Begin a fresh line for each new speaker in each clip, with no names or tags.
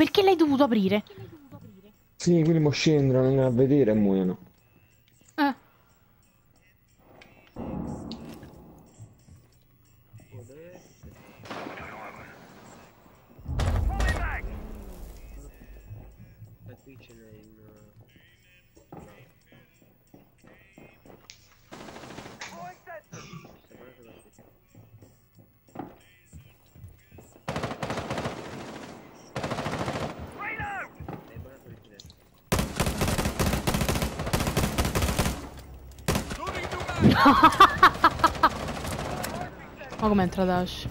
Perché l'hai dovuto aprire?
Sì, quelli mo scendono, a vedere e muoiono.
Eh.
E qui ce n'è in...
Ma come entra Dash?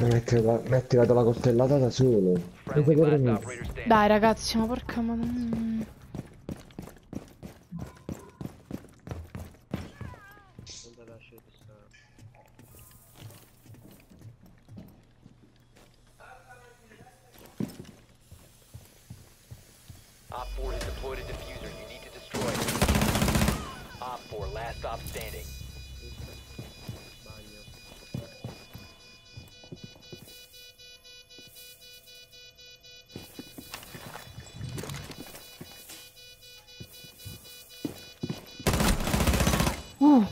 Mettila, mettila dalla coltellata da solo.
Dai ragazzi, ma porca madonna.
Op 4 has deployed a diffuser. You need to. Op 4, last stop standing.
Ooh.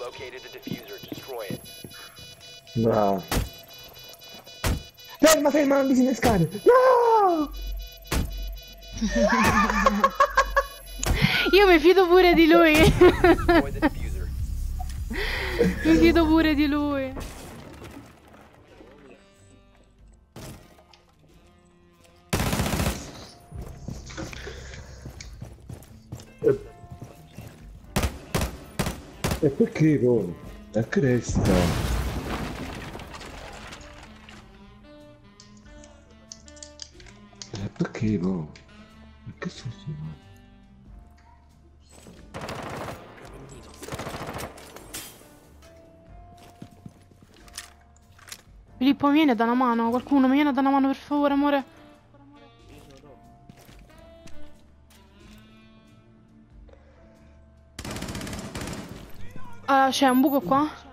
Located the diffuser, destroy it.
Nah. Dad, ma fai mandi in No!
Io mi fido pure di lui. Mi fido pure di lui.
E perché poi? È cresta. E perché poi? Ma che
Filippo, mi viene da una mano. Qualcuno mi viene da una mano, per favore, amore. Ah, c'è un buco qua?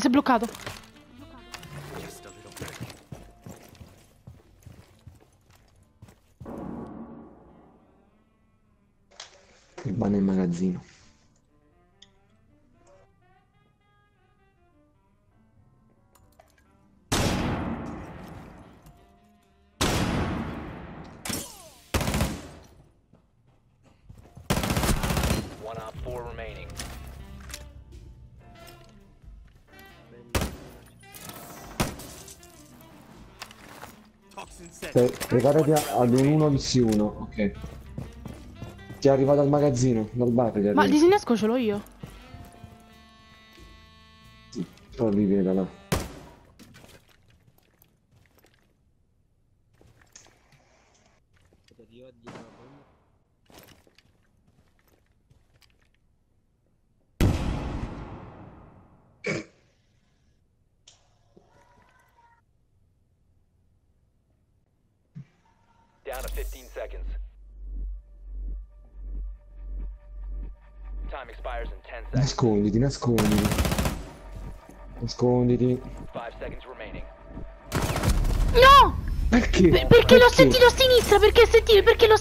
Si è bloccato.
Va nel magazzino. Pre- preparati ad un 1 vs 1, ok. Ti è arrivato al magazzino, dal bar.
Ma il disinnesco ce l'ho io.
Però lì viene da là.
Down to 15 seconds. Time expires in 10 seconds.
Nasconditi, nasconditi. Nasconditi.
5 seconds remaining.
No!
Perché?
Per- perché l'ho sentito a sinistra? Perché sentito? Perché l'ho